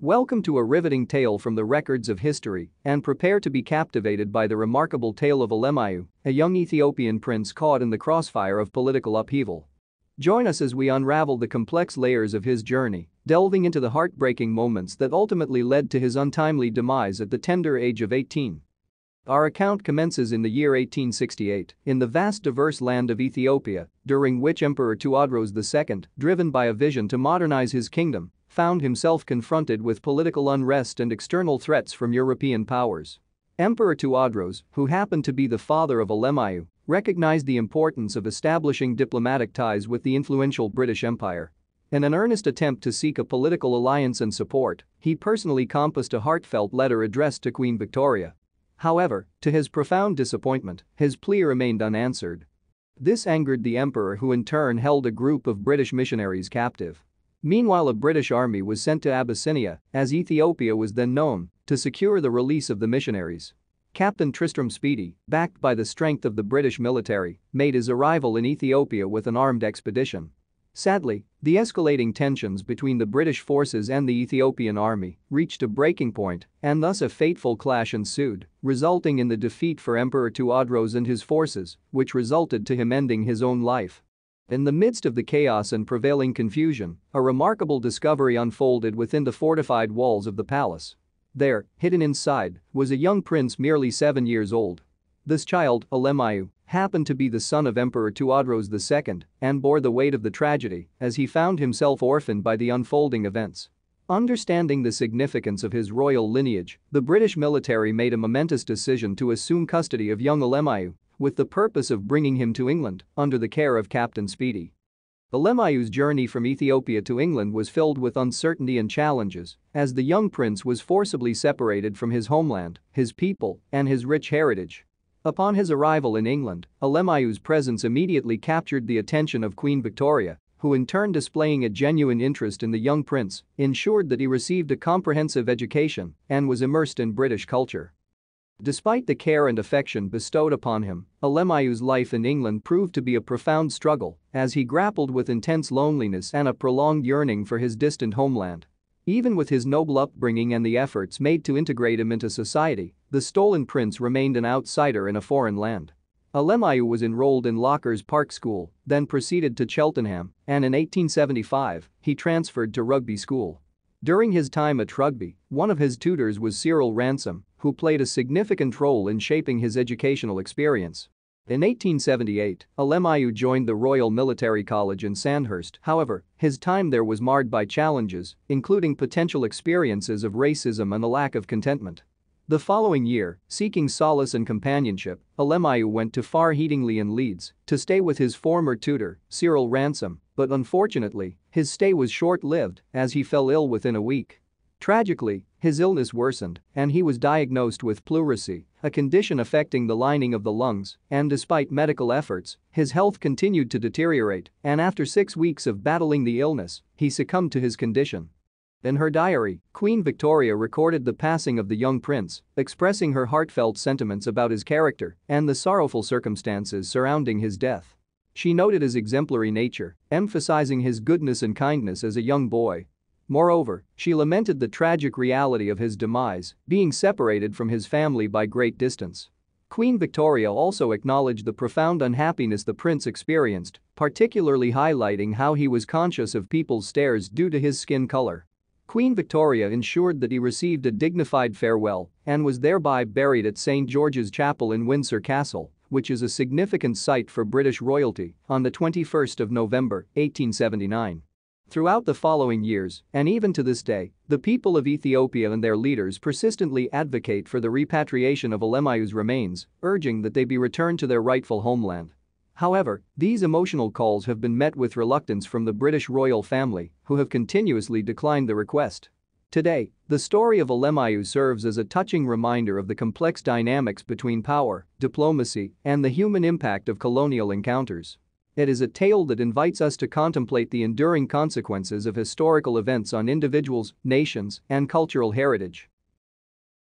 Welcome to a riveting tale from the records of history and prepare to be captivated by the remarkable tale of Alemayehu, a young Ethiopian prince caught in the crossfire of political upheaval. Join us as we unravel the complex layers of his journey, delving into the heartbreaking moments that ultimately led to his untimely demise at the tender age of 18. Our account commences in the year 1868 in the vast diverse land of Ethiopia, during which Emperor Tewodros II, driven by a vision to modernize his kingdom, found himself confronted with political unrest and external threats from European powers. Emperor Tewodros, who happened to be the father of Alemayehu, recognized the importance of establishing diplomatic ties with the influential British Empire. In an earnest attempt to seek a political alliance and support, he personally composed a heartfelt letter addressed to Queen Victoria. However, to his profound disappointment, his plea remained unanswered. This angered the emperor who in turn held a group of British missionaries captive. Meanwhile a British army was sent to Abyssinia, as Ethiopia was then known, to secure the release of the missionaries. Captain Tristram Speedy, backed by the strength of the British military, made his arrival in Ethiopia with an armed expedition. Sadly, the escalating tensions between the British forces and the Ethiopian army reached a breaking point and thus a fateful clash ensued, resulting in the defeat for Emperor Tewodros and his forces, which resulted to him ending his own life. In the midst of the chaos and prevailing confusion, a remarkable discovery unfolded within the fortified walls of the palace. There, hidden inside, was a young prince merely seven years old. This child, Alemayehu, happened to be the son of Emperor Tewodros II and bore the weight of the tragedy as he found himself orphaned by the unfolding events. Understanding the significance of his royal lineage, the British military made a momentous decision to assume custody of young Alemayehu with the purpose of bringing him to England under the care of Captain Speedy. Alemayehu's journey from Ethiopia to England was filled with uncertainty and challenges, as the young prince was forcibly separated from his homeland, his people, and his rich heritage. Upon his arrival in England, Alemayehu's presence immediately captured the attention of Queen Victoria, who in turn displaying a genuine interest in the young prince, ensured that he received a comprehensive education and was immersed in British culture. Despite the care and affection bestowed upon him, Alemayehu's life in England proved to be a profound struggle as he grappled with intense loneliness and a prolonged yearning for his distant homeland. Even with his noble upbringing and the efforts made to integrate him into society, the stolen prince remained an outsider in a foreign land. Alemayehu was enrolled in Lockers Park School, then proceeded to Cheltenham, and in 1875, he transferred to Rugby School. During his time at Rugby, one of his tutors was Cyril Ransome, who played a significant role in shaping his educational experience. In 1878, Alemayehu joined the Royal Military College in Sandhurst, however, his time there was marred by challenges, including potential experiences of racism and a lack of contentment. The following year, seeking solace and companionship, Alemayehu went to Far Headingley in Leeds to stay with his former tutor, Cyril Ransome, but unfortunately, his stay was short-lived as he fell ill within a week. Tragically, his illness worsened and he was diagnosed with pleurisy, a condition affecting the lining of the lungs, and despite medical efforts, his health continued to deteriorate and after six weeks of battling the illness, he succumbed to his condition. In her diary, Queen Victoria recorded the passing of the young prince, expressing her heartfelt sentiments about his character and the sorrowful circumstances surrounding his death. She noted his exemplary nature, emphasizing his goodness and kindness as a young boy. Moreover, she lamented the tragic reality of his demise, being separated from his family by great distance. Queen Victoria also acknowledged the profound unhappiness the prince experienced, particularly highlighting how he was conscious of people's stares due to his skin color. Queen Victoria ensured that he received a dignified farewell and was thereby buried at St. George's Chapel in Windsor Castle, which is a significant site for British royalty, on the 21st of November, 1879. Throughout the following years, and even to this day, the people of Ethiopia and their leaders persistently advocate for the repatriation of Alemayehu's remains, urging that they be returned to their rightful homeland. However, these emotional calls have been met with reluctance from the British royal family, who have continuously declined the request. Today, the story of Alemayehu serves as a touching reminder of the complex dynamics between power, diplomacy, and the human impact of colonial encounters. It is a tale that invites us to contemplate the enduring consequences of historical events on individuals, nations, and cultural heritage.